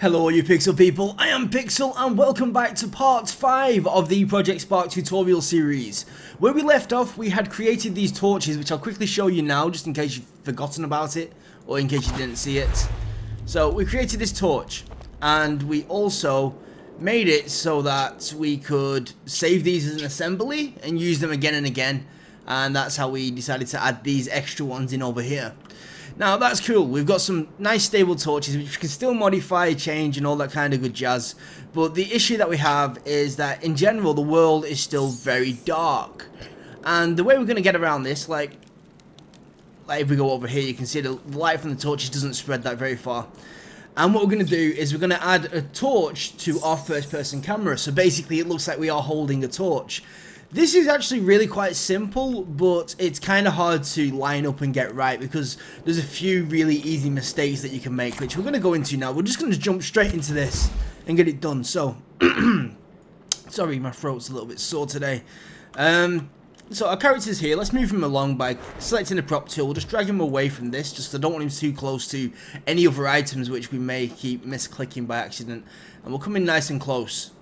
Hello you Pixel people, I am Pixel and welcome back to part 5 of the Project Spark tutorial series. Where we left off we had created these torches which I'll quickly show you now just in case you've forgotten about it or in case you didn't see it. So we created this torch and we also made it so that we could save these as an assembly and use them again and again and that's how we decided to add these extra ones in over here. Now that's cool, we've got some nice stable torches which can still modify, change and all that kind of good jazz. But the issue that we have is that in general the world is still very dark. And the way we're going to get around this, like, like if we go over here you can see the light from the torches doesn't spread that very far. And what we're going to do is we're going to add a torch to our first person camera. So basically it looks like we are holding a torch. This is actually really quite simple, but it's kind of hard to line up and get right because there's a few really easy mistakes that you can make, which we're going to go into now. We're just going to jump straight into this and get it done. So, sorry, my throat's a little bit sore today. Um, so our character's here. Let's move him along by selecting the prop tool. we'll Just drag him away from this, just I don't want him too close to any other items which we may keep misclicking by accident. And we'll come in nice and close.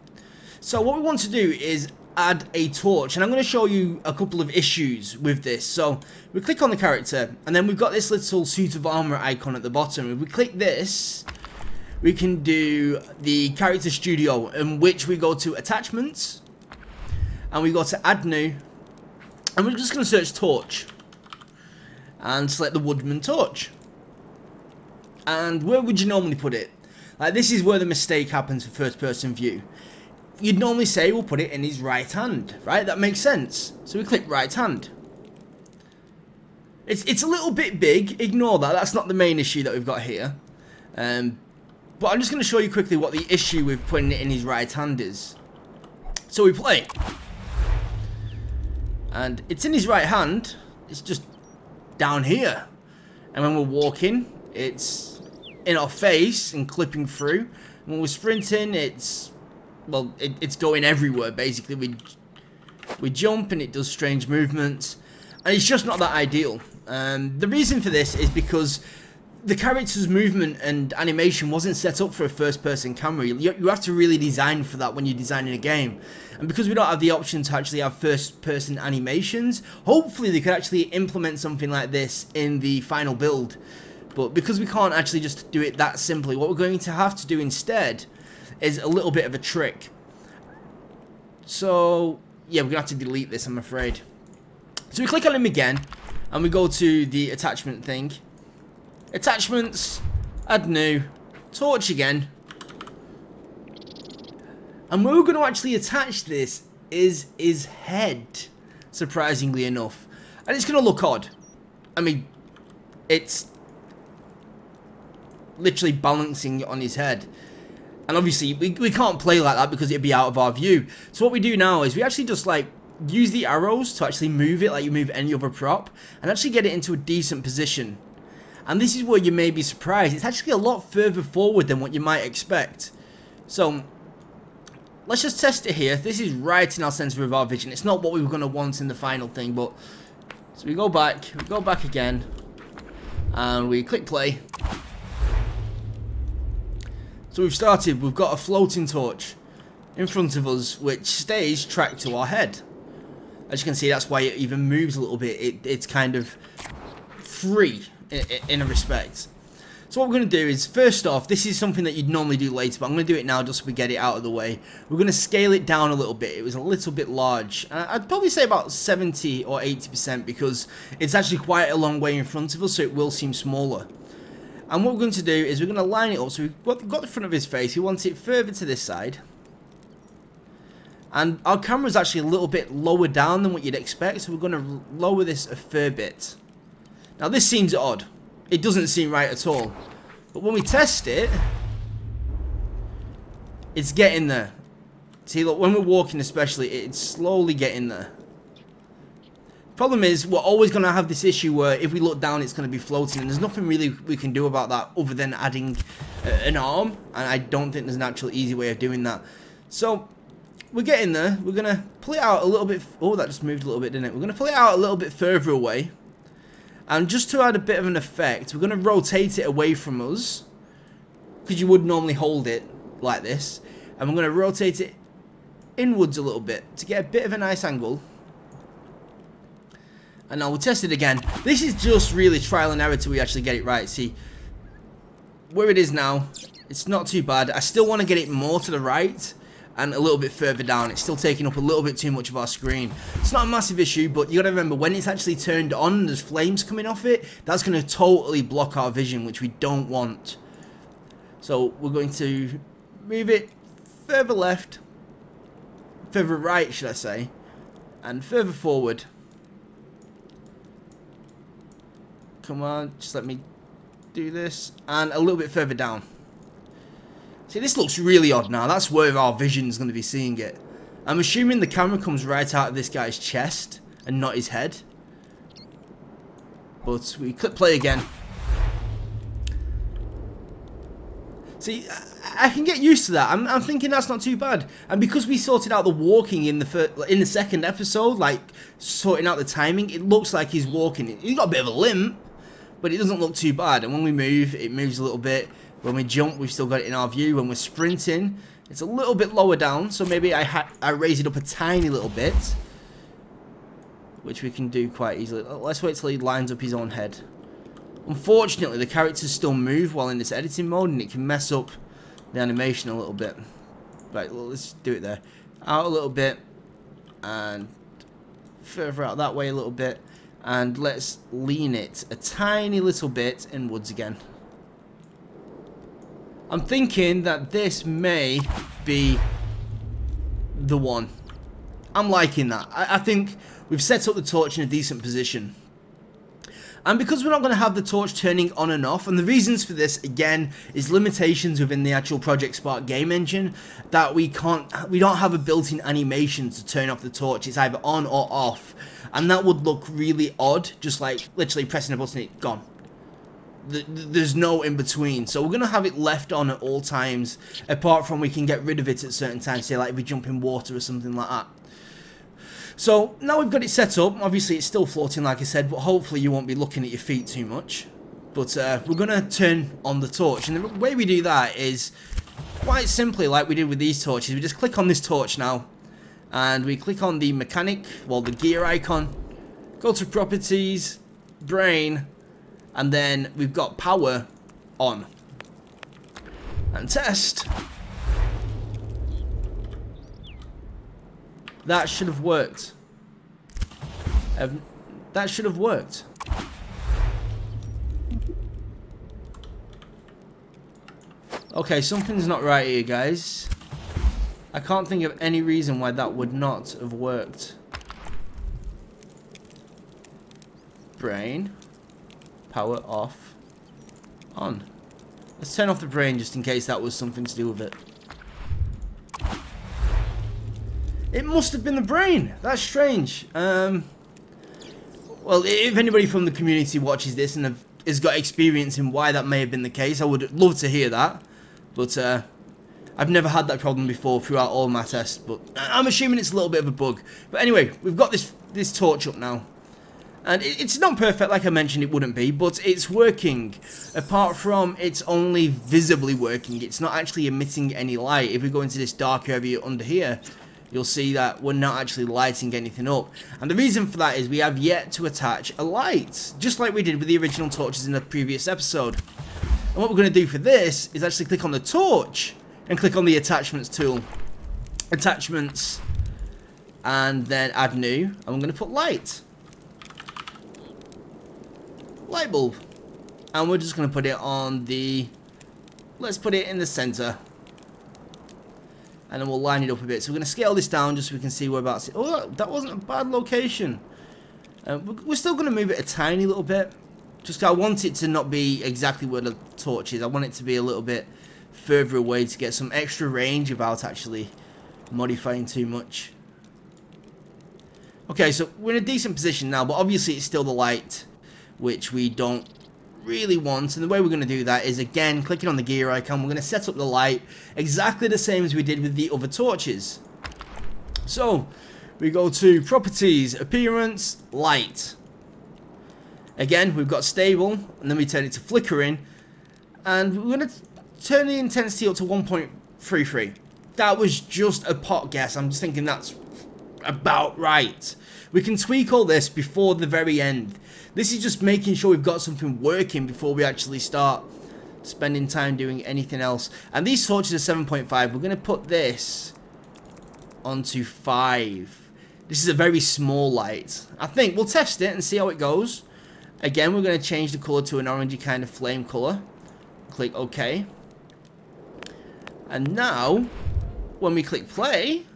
So what we want to do is add a torch and I'm going to show you a couple of issues with this. So we click on the character and then we've got this little suit of armor icon at the bottom. If we click this we can do the character studio in which we go to attachments and we go to add new and we're just going to search torch and select the woodman torch. And where would you normally put it? Like this is where the mistake happens for first person view you'd normally say we'll put it in his right hand, right? That makes sense. So we click right hand. It's, it's a little bit big, ignore that, that's not the main issue that we've got here. Um, but I'm just going to show you quickly what the issue with putting it in his right hand is. So we play. And it's in his right hand, it's just down here. And when we're walking, it's in our face and clipping through. When we're sprinting, it's well, it, it's going everywhere, basically. We, we jump and it does strange movements. And it's just not that ideal. Um, the reason for this is because the character's movement and animation wasn't set up for a first-person camera. You, you have to really design for that when you're designing a game. And because we don't have the option to actually have first-person animations, hopefully they could actually implement something like this in the final build. But because we can't actually just do it that simply, what we're going to have to do instead is a little bit of a trick. So, yeah, we're going to have to delete this, I'm afraid. So we click on him again, and we go to the attachment thing. Attachments, add new, torch again. And where we're going to actually attach this is his head, surprisingly enough. And it's going to look odd. I mean, it's literally balancing on his head. And obviously, we, we can't play like that because it'd be out of our view. So what we do now is we actually just like use the arrows to actually move it like you move any other prop and actually get it into a decent position. And this is where you may be surprised. It's actually a lot further forward than what you might expect. So, let's just test it here. This is right in our center of our vision. It's not what we were going to want in the final thing, but... So we go back, we go back again, and we click play. So we've started, we've got a floating torch in front of us which stays tracked to our head. As you can see, that's why it even moves a little bit. It, it's kind of free in, in a respect. So what we're going to do is, first off, this is something that you'd normally do later, but I'm going to do it now just so we get it out of the way. We're going to scale it down a little bit. It was a little bit large. Uh, I'd probably say about 70 or 80% because it's actually quite a long way in front of us, so it will seem smaller. And what we're going to do is we're going to line it up. So we've got, got the front of his face. We want it further to this side. And our camera is actually a little bit lower down than what you'd expect. So we're going to lower this a fair bit. Now this seems odd. It doesn't seem right at all. But when we test it, it's getting there. See, look, when we're walking especially, it's slowly getting there. Problem is, we're always going to have this issue where if we look down, it's going to be floating, and there's nothing really we can do about that other than adding uh, an arm, and I don't think there's an actual easy way of doing that. So, we're getting there. We're going to pull it out a little bit. Oh, that just moved a little bit, didn't it? We're going to pull it out a little bit further away. And just to add a bit of an effect, we're going to rotate it away from us. Because you would normally hold it like this. And we're going to rotate it inwards a little bit to get a bit of a nice angle. And now we'll test it again. This is just really trial and error till we actually get it right. See, where it is now, it's not too bad. I still want to get it more to the right and a little bit further down. It's still taking up a little bit too much of our screen. It's not a massive issue, but you got to remember when it's actually turned on, there's flames coming off it. That's going to totally block our vision, which we don't want. So we're going to move it further left, further right, should I say, and further forward. Come on, just let me do this, and a little bit further down. See, this looks really odd now. That's where our vision's going to be seeing it. I'm assuming the camera comes right out of this guy's chest and not his head. But we click play again. See, I can get used to that. I'm, I'm, thinking that's not too bad. And because we sorted out the walking in the first, in the second episode, like sorting out the timing, it looks like he's walking. He's got a bit of a limp, but it doesn't look too bad. And when we move, it moves a little bit. When we jump, we've still got it in our view. When we're sprinting, it's a little bit lower down, so maybe I, had I raise it up a tiny little bit. Which we can do quite easily. Let's wait till he lines up his own head. Unfortunately, the characters still move while in this editing mode, and it can mess up the animation a little bit. Right, well, let's do it there. Out a little bit, and further out that way a little bit, and let's lean it a tiny little bit inwards again. I'm thinking that this may be the one. I'm liking that. I, I think we've set up the torch in a decent position. And because we're not going to have the torch turning on and off, and the reasons for this, again, is limitations within the actual Project Spark game engine, that we can't, we don't have a built-in animation to turn off the torch, it's either on or off, and that would look really odd, just like literally pressing a button, it gone there's no in between. So we're going to have it left on at all times, apart from we can get rid of it at certain times, say like if we jump in water or something like that. So now we've got it set up, obviously it's still floating like I said, but hopefully you won't be looking at your feet too much. But uh, we're going to turn on the torch, and the way we do that is quite simply like we did with these torches. We just click on this torch now, and we click on the mechanic, well the gear icon, go to properties, brain, and then we've got power on. And test. That should have worked. That should have worked. Okay, something's not right here, guys. I can't think of any reason why that would not have worked. Brain power off, on. Let's turn off the brain just in case that was something to do with it. It must have been the brain. That's strange. Um, well, if anybody from the community watches this and have, has got experience in why that may have been the case, I would love to hear that. But uh, I've never had that problem before throughout all my tests. But I'm assuming it's a little bit of a bug. But anyway, we've got this this torch up now. And it's not perfect, like I mentioned, it wouldn't be, but it's working. Apart from it's only visibly working, it's not actually emitting any light. If we go into this dark area under here, you'll see that we're not actually lighting anything up. And the reason for that is we have yet to attach a light, just like we did with the original torches in the previous episode. And what we're going to do for this is actually click on the torch and click on the attachments tool. Attachments, and then add new, and I'm going to put light light bulb. And we're just going to put it on the... Let's put it in the center. And then we'll line it up a bit. So we're going to scale this down just so we can see whereabouts it... Oh, that wasn't a bad location. Uh, we're still going to move it a tiny little bit. Just I want it to not be exactly where the torch is. I want it to be a little bit further away to get some extra range without actually modifying too much. Okay, so we're in a decent position now, but obviously it's still the light which we don't really want and the way we're going to do that is again clicking on the gear icon we're going to set up the light exactly the same as we did with the other torches so we go to properties appearance light again we've got stable and then we turn it to flickering and we're going to turn the intensity up to 1.33. That was just a pot guess. I'm just thinking that's about right. We can tweak all this before the very end. This is just making sure we've got something working before we actually start spending time doing anything else. And these torches are 7.5. We're going to put this onto 5. This is a very small light. I think we'll test it and see how it goes. Again, we're going to change the colour to an orangey kind of flame colour. Click OK. And now, when we click play,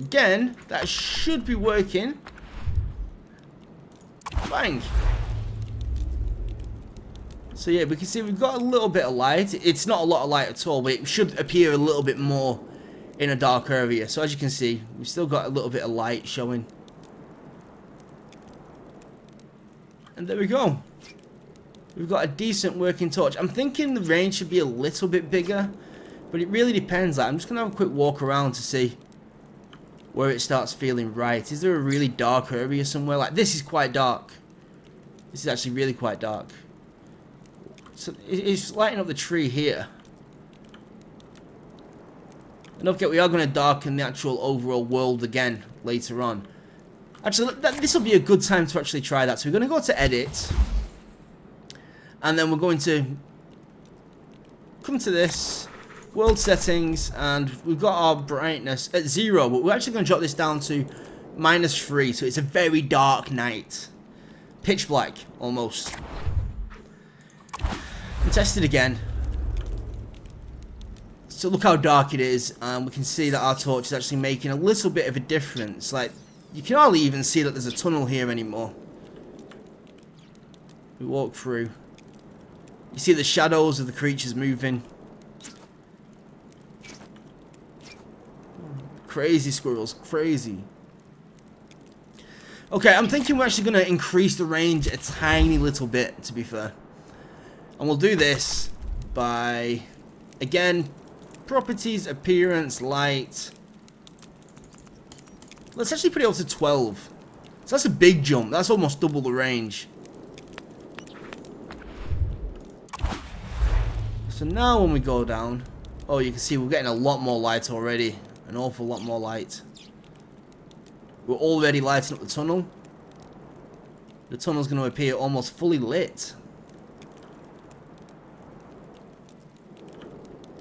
again, that should be working. Bang. So yeah, we can see we've got a little bit of light. It's not a lot of light at all, but it should appear a little bit more in a dark area. So as you can see, we've still got a little bit of light showing. And there we go. We've got a decent working torch. I'm thinking the range should be a little bit bigger, but it really depends. I'm just going to have a quick walk around to see where it starts feeling right. Is there a really dark area somewhere? Like, this is quite dark. This is actually really quite dark. So it's lighting up the tree here. And don't forget, we are going to darken the actual overall world again later on. Actually, this will be a good time to actually try that. So we're going to go to edit. And then we're going to come to this world settings and we've got our brightness at zero but we're actually going to drop this down to minus three so it's a very dark night pitch black almost and test it again. So look how dark it is, and we can see that our torch is actually making a little bit of a difference. Like, you can hardly even see that there's a tunnel here anymore. We walk through. You see the shadows of the creatures moving. Crazy squirrels, crazy. Okay, I'm thinking we're actually going to increase the range a tiny little bit, to be fair. And we'll do this by, again, properties, appearance, light. Let's actually put it up to 12. So that's a big jump. That's almost double the range. So now when we go down, oh, you can see we're getting a lot more light already. An awful lot more light. We're already lighting up the tunnel. The tunnel's going to appear almost fully lit.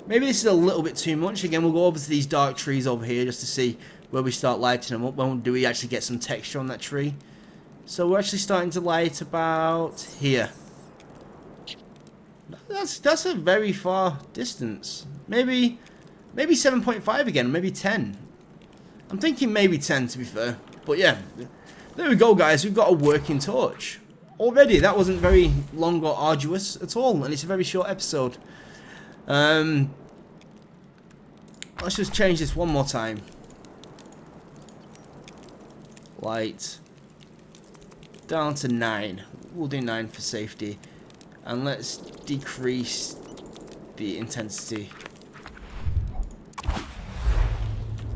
Maybe this is a little bit too much. Again, we'll go over to these dark trees over here just to see where we start lighting them up. When do we actually get some texture on that tree? So we're actually starting to light about here. That's that's a very far distance. Maybe maybe 7.5 again, maybe 10. I'm thinking maybe 10 to be fair. But yeah, there we go guys. We've got a working torch. Already, that wasn't very long or arduous at all. And it's a very short episode. Um, let's just change this one more time. Light. Down to 9. We'll do 9 for safety. And let's decrease the intensity.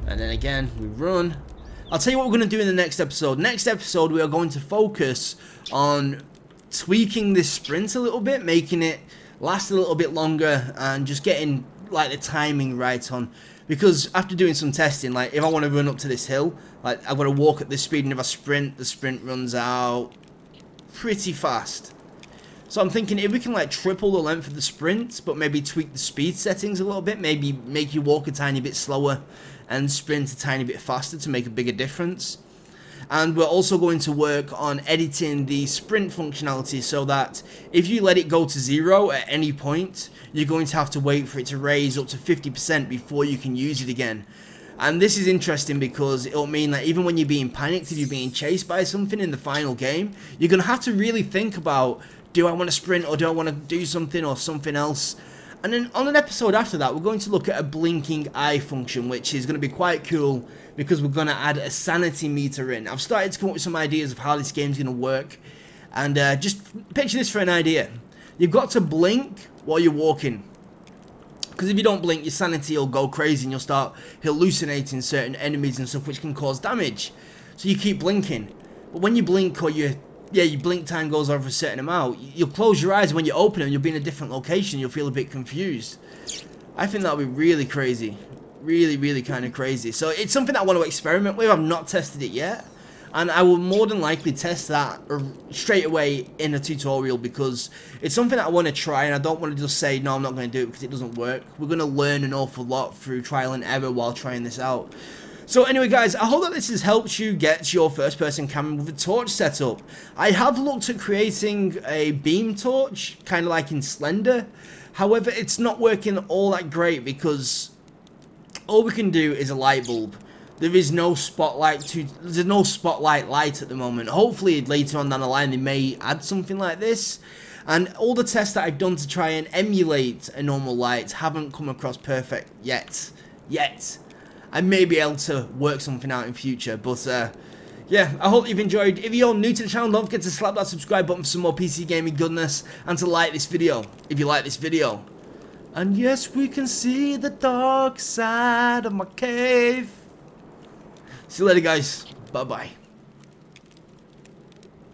And then again, we run. I'll tell you what we're going to do in the next episode. Next episode, we are going to focus on tweaking this sprint a little bit, making it last a little bit longer and just getting like the timing right on because after doing some testing like if I want to run up to this hill like I've got to walk at this speed and if I sprint the sprint runs out pretty fast so I'm thinking if we can like triple the length of the sprint but maybe tweak the speed settings a little bit maybe make you walk a tiny bit slower and sprint a tiny bit faster to make a bigger difference. And we're also going to work on editing the sprint functionality so that if you let it go to zero at any point you're going to have to wait for it to raise up to 50% before you can use it again. And this is interesting because it'll mean that even when you're being panicked if you're being chased by something in the final game you're going to have to really think about do I want to sprint or do I want to do something or something else and then on an episode after that, we're going to look at a blinking eye function, which is going to be quite cool because we're going to add a sanity meter in. I've started to come up with some ideas of how this game's going to work. And uh, just picture this for an idea. You've got to blink while you're walking. Because if you don't blink, your sanity will go crazy and you'll start hallucinating certain enemies and stuff which can cause damage. So you keep blinking. But when you blink or you yeah, your blink time goes over a certain amount. You'll close your eyes when you open them, you'll be in a different location, you'll feel a bit confused. I think that would be really crazy. Really, really kind of crazy. So it's something I want to experiment with. I've not tested it yet. And I will more than likely test that straight away in a tutorial because it's something that I want to try and I don't want to just say, no, I'm not going to do it because it doesn't work. We're going to learn an awful lot through trial and error while trying this out. So anyway guys, I hope that this has helped you get your first person camera with a torch setup. I have looked at creating a beam torch, kind of like in Slender. However, it's not working all that great because all we can do is a light bulb. There is no spotlight to there's no spotlight light at the moment. Hopefully later on down the line they may add something like this. And all the tests that I've done to try and emulate a normal light haven't come across perfect yet. Yet. I may be able to work something out in future. But uh, yeah, I hope you've enjoyed. If you're new to the channel, don't forget to slap that subscribe button for some more PC gaming goodness and to like this video if you like this video. And yes, we can see the dark side of my cave. See you later, guys. Bye-bye.